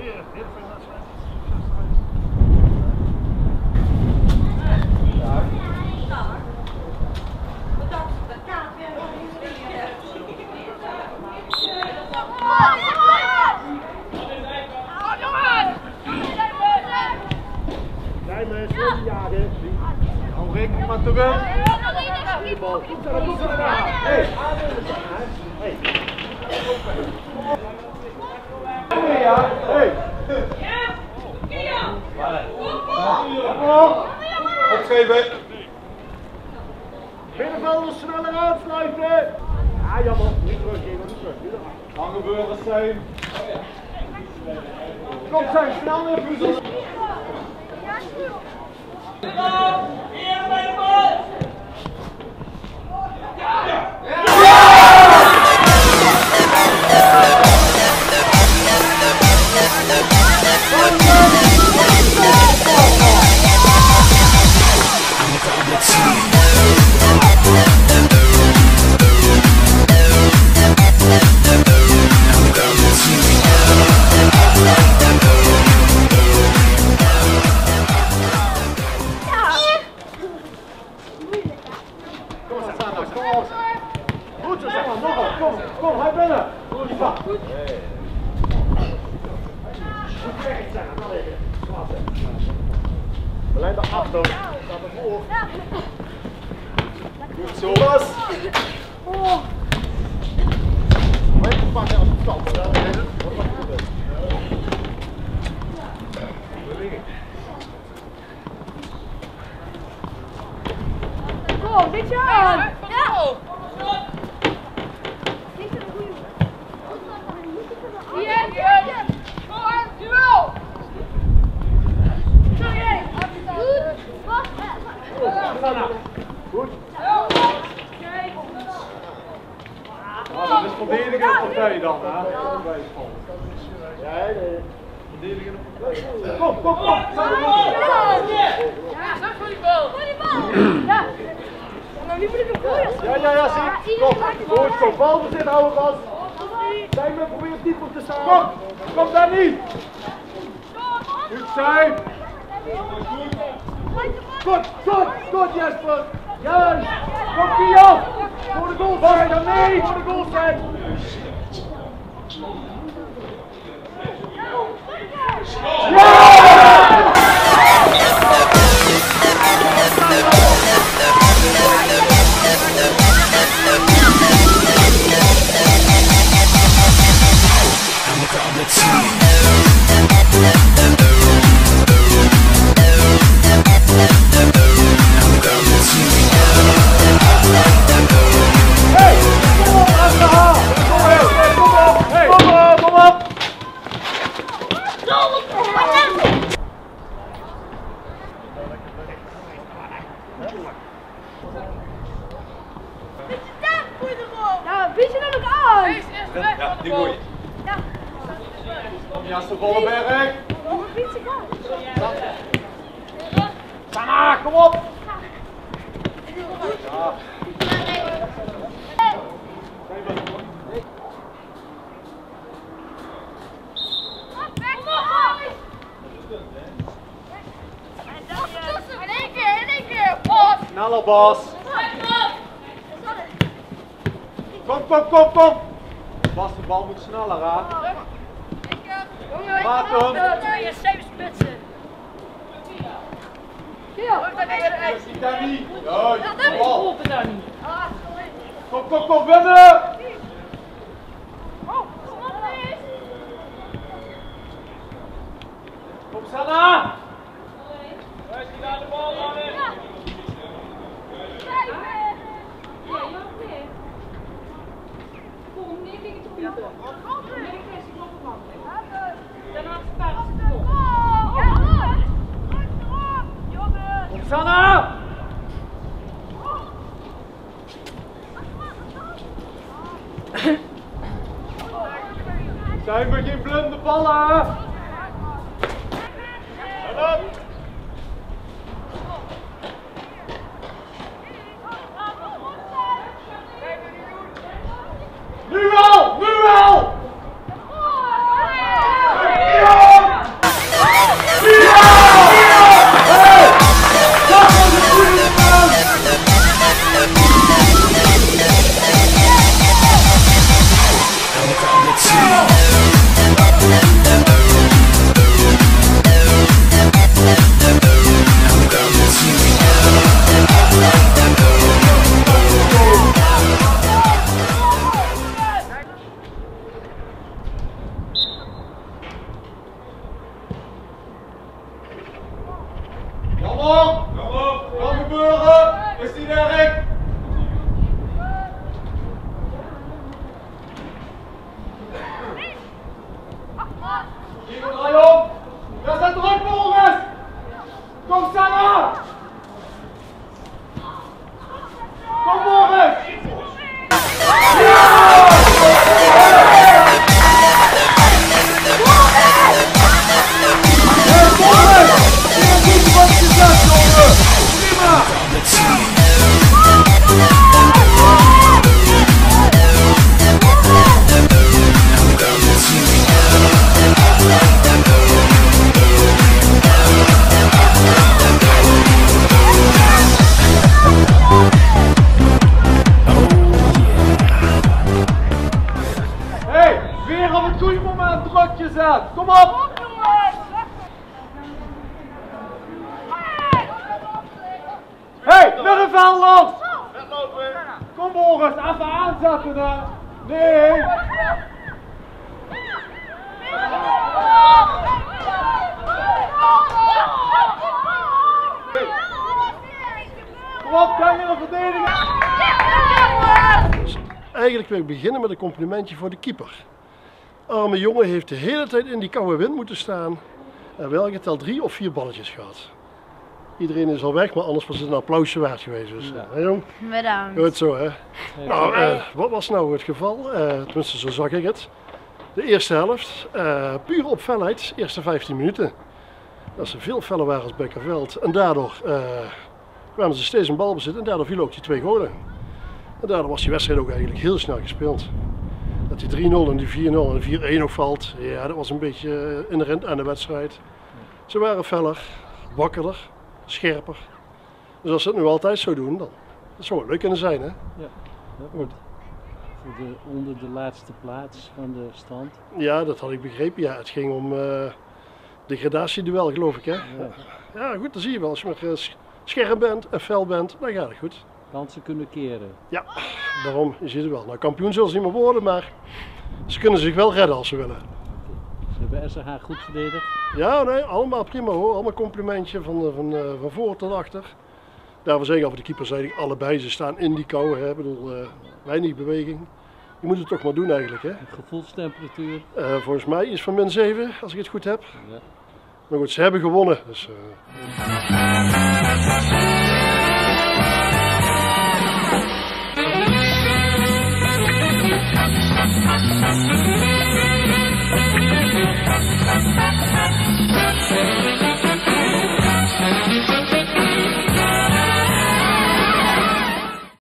Heren, heel veel wedstrijd. Hou rekening maar te winnen. Hey, Hey. Ja, hey. Kom op. Opgeven. Binnenvelders sneller aansluiten. Ja, jammer. Niet teruggeven, niet terug. Hangenbeurers zijn. Kom zijn, snel naar de Kom, Sanna, kom op. Goed zo, Sanna, nog op. Kom, kom, hij binnen. Goed, va. Goed weg, Sanna, nog even. Klasse. Alleen de afdoen. Staat ervoor. Goed zo. Bas. Even pakken als het kan. Wat mag je doen? Kom, dit jaar! Ja! Hier, hier! Kom aan, duel! Sorry, Goed! Sanna. Goed. Ja, dat is partij dan, hè? Ja, nee. Partij. Kom, kom, kom. Ja, zeg voor die bal! Voor die bal! Ja! Nou, nu moet ik hem gooien. Ja, ja, ja, zie. Kom, goed zo. Balbezit houden, Bas. Zijn we proberen dieper te staan. Kom, kom daar niet. Goed zijn. Goed, goed, goed Jesper. Juist. Kom Kian. Voor de goal zijn. Dan nee, voor de goal zijn. Ja! Die goeie. Ja, Kom ik aan? Sanna, kom op. Ja. Sneller Bas. Kom, kom, kom, kom. Bas, de bal moet sneller, hè. Maat hem. Je zeven spitsen. Ja. Die Danny. Ja, Danny. bal. Ah, Kom, kom, kom, winnen. Oh. Kom, Sanna. Ja. Vijf. Ja, je mag meer. Kom, neem ik het op je Nee, ik is nog een man. Daarna sparen ze het op. Ja, jongens. Kom, Sanna. Zijn we geen blinde ballen? Kom Boris, even aanzetten. hè. Nee. Kom op, kan je verdedigen? Eigenlijk wil ik beginnen met een complimentje voor de keeper. Arme jongen heeft de hele tijd in die koude wind moeten staan. En wel het al drie of vier balletjes gehad. Iedereen is al weg, maar anders was het een applausje waard geweest. Dus, hè, jong? Bedankt. Goed zo, hè? Nou, eh, wat was nou het geval? Eh, tenminste, zo zag ik het. De eerste helft, eh puur op felheid, eerste 15 minuten. Dat ze veel feller waren als Bekkerveld. En daardoor eh, kwamen ze steeds in balbezit en daardoor vielen ook die twee golen. En daardoor was die wedstrijd ook eigenlijk heel snel gespeeld. Dat die 3-0 en die 4-0 en de 4-1 ook valt, ja, dat was een beetje inherent aan de wedstrijd. Ze waren feller, wakkerder, scherper. Dus als ze het nu altijd zo doen, dan dat zou wel leuk kunnen zijn, hè? Dat wordt voor de, onder de laatste plaats van de stand. Ja, dat had ik begrepen. Ja, het ging om eh degradatieduel, geloof ik, hè? Ja. Ja, goed, dan zie je wel. Als je maar eh, sch- scherp bent en fel bent, dan gaat het goed. Kansen kunnen keren. Ja, daarom, je ziet het wel. Nou, kampioen zullen ze niet meer worden, maar ze kunnen zich wel redden als ze willen. Hebben SRH goed verdedigd. Ja, nee, allemaal prima hoor. Allemaal complimentje van, eh, van, eh, van voor tot achter. Daarvoor zeggen over de eigenlijk allebei. Ze staan in die kou, hè. Ik bedoel, eh, weinig beweging. Je moet het toch maar doen eigenlijk, hè. Gevoelstemperatuur. Volgens mij is van min 7, als ik het goed heb. Ja. Maar goed, ze hebben gewonnen. Dus,